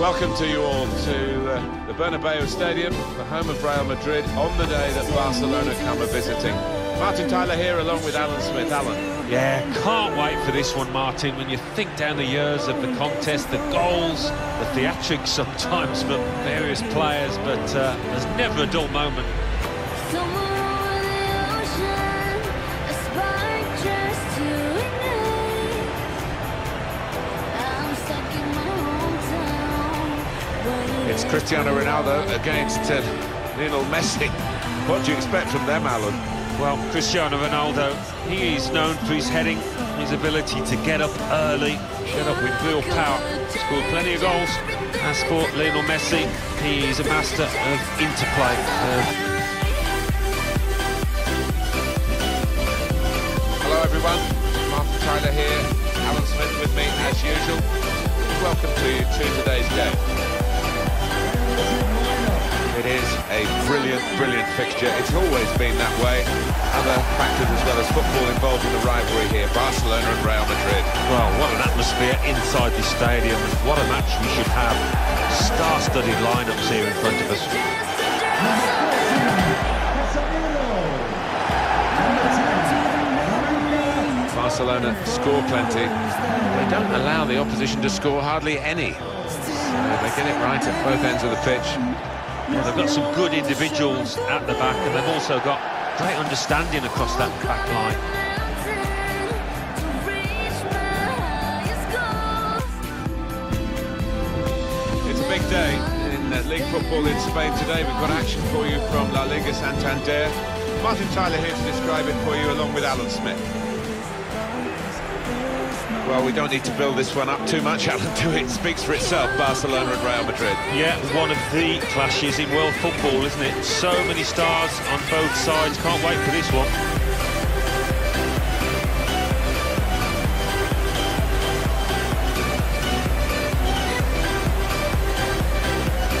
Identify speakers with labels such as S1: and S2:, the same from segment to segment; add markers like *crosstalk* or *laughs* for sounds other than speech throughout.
S1: welcome to you all to uh, the Bernabeu Stadium, the home of Real Madrid, on the day that Barcelona come a visiting. Martin Tyler here along with Alan Smith. Alan.
S2: Yeah, can't wait for this one, Martin. When you think down the years of the contest, the goals, the theatrics sometimes from various players, but uh, there's never a dull moment.
S1: It's Cristiano Ronaldo against uh, Lionel Messi. What do you expect from them, Alan?
S2: Well, Cristiano Ronaldo, he is known for his heading, his ability to get up early, get up with real power, scored plenty of goals. As for Lionel Messi, he is a master of interplay.
S1: Hello everyone, Martin Tyler here, Alan Smith with me as usual. Welcome to you to today's game. It is a brilliant, brilliant fixture. It's always been that way. Other factors as well as football involved in the rivalry here, Barcelona and Real Madrid.
S2: Well, what an atmosphere inside the stadium, what a match we should have. Star-studded lineups here in front of us.
S1: Barcelona score plenty. They don't allow the opposition to score hardly any. So they get it right at both ends of the pitch.
S2: Well, they've got some good individuals at the back, and they've also got great understanding across that back line.
S1: It's a big day in uh, league football in Spain today. We've got action for you from La Liga Santander. Martin Tyler here to describe it for you along with Alan Smith. Well, we don't need to build this one up too much, *laughs* Alan, do it? speaks for itself, Barcelona and Real Madrid.
S2: Yeah, one of the clashes in world football, isn't it? So many stars on both sides. Can't wait for this one.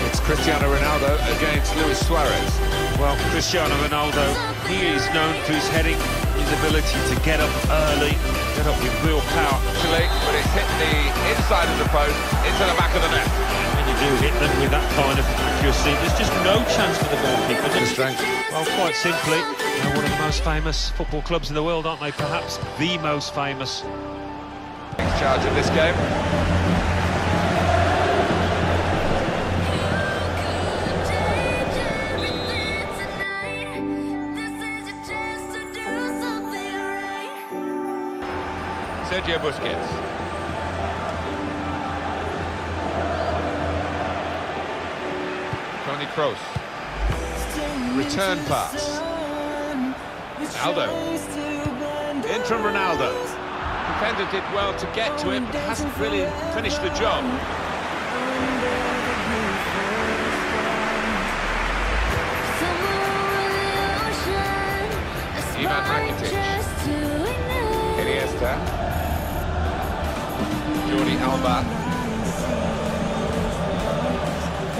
S1: It's Cristiano Ronaldo against Luis Suarez.
S2: Well, Cristiano Ronaldo, he is known for his heading, his ability to get up early, get up with real power.
S1: Actually, but it's hit the inside of the post, into the back of the net.
S2: And when you do hit them with that kind of accuracy, there's just no chance for the goalkeeper.
S1: The strength.
S2: Well, quite simply, they're one of the most famous football clubs in the world, aren't they? Perhaps the most famous.
S1: In charge of this game. Sergio Busquets. Toni Kroos. Return pass. Aldo. In from Ronaldo. Defender did well to get to him, but hasn't really finished the job. Ivan Rakitic. Iniesta. Jordi Alba.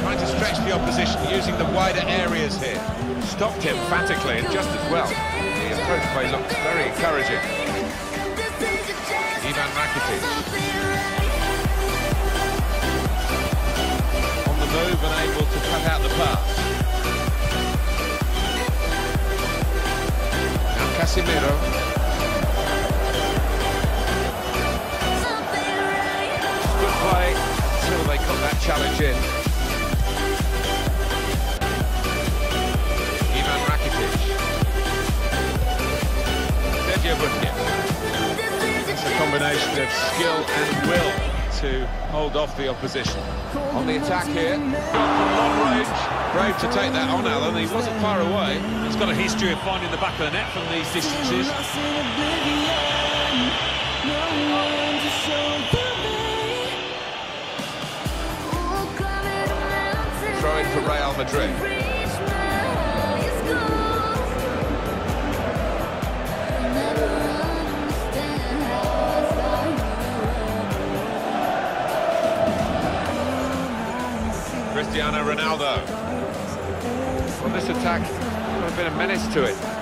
S1: Trying to stretch the opposition using the wider areas here. Stopped him emphatically and just as well. The approach play looks very encouraging. Ivan Rakitic. On the move and able to cut out the pass. Now Casemiro. That challenge in. Ivan Rakitic. Sergio Busquets. It's a combination of skill and will to hold off the opposition. On the attack here, long range. Brave to take that on, Alan. He wasn't far away.
S2: He's got a history of finding the back of the net from these distances.
S1: For Real Madrid. Cristiano Ronaldo. Well, this attack got a bit of menace to it.